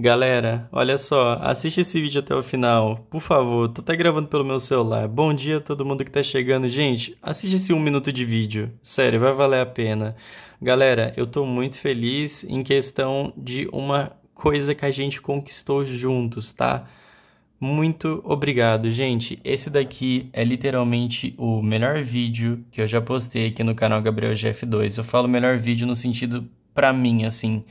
Galera, olha só, assiste esse vídeo até o final, por favor. Tô até gravando pelo meu celular. Bom dia a todo mundo que tá chegando. Gente, assiste esse um minuto de vídeo. Sério, vai valer a pena. Galera, eu tô muito feliz em questão de uma coisa que a gente conquistou juntos, tá? Muito obrigado, gente. Esse daqui é literalmente o melhor vídeo que eu já postei aqui no canal Gabriel GF2. Eu falo melhor vídeo no sentido pra mim, assim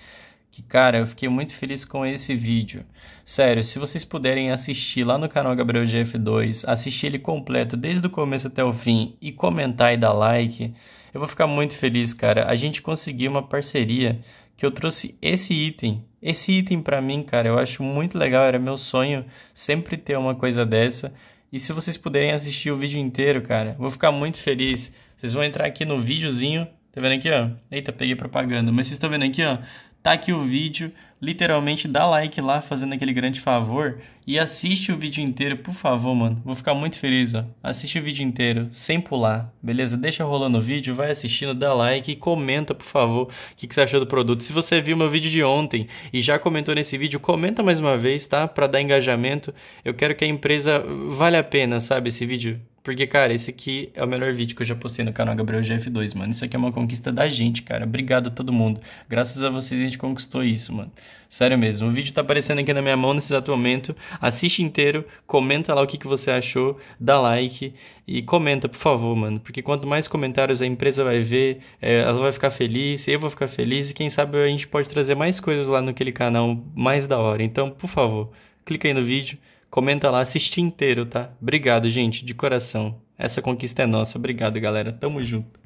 que, cara, eu fiquei muito feliz com esse vídeo. Sério, se vocês puderem assistir lá no canal Gabriel GF2, assistir ele completo desde o começo até o fim e comentar e dar like, eu vou ficar muito feliz, cara. A gente conseguiu uma parceria que eu trouxe esse item. Esse item para mim, cara, eu acho muito legal, era meu sonho sempre ter uma coisa dessa. E se vocês puderem assistir o vídeo inteiro, cara, vou ficar muito feliz. Vocês vão entrar aqui no videozinho, tá vendo aqui, ó? Eita, peguei propaganda, mas vocês estão vendo aqui, ó? Tá aqui o vídeo, literalmente dá like lá fazendo aquele grande favor e assiste o vídeo inteiro, por favor, mano. Vou ficar muito feliz, ó. Assiste o vídeo inteiro, sem pular, beleza? Deixa rolando o vídeo, vai assistindo, dá like e comenta, por favor, o que, que você achou do produto. Se você viu meu vídeo de ontem e já comentou nesse vídeo, comenta mais uma vez, tá? Para dar engajamento. Eu quero que a empresa vale a pena, sabe, esse vídeo porque, cara, esse aqui é o melhor vídeo que eu já postei no canal Gabriel GF2, mano. Isso aqui é uma conquista da gente, cara. Obrigado a todo mundo. Graças a vocês a gente conquistou isso, mano. Sério mesmo. O vídeo tá aparecendo aqui na minha mão nesse exato momento. Assiste inteiro, comenta lá o que, que você achou, dá like e comenta, por favor, mano. Porque quanto mais comentários a empresa vai ver, é, ela vai ficar feliz, eu vou ficar feliz e quem sabe a gente pode trazer mais coisas lá naquele canal mais da hora. Então, por favor, clica aí no vídeo Comenta lá, assiste inteiro, tá? Obrigado, gente, de coração. Essa conquista é nossa. Obrigado, galera. Tamo junto.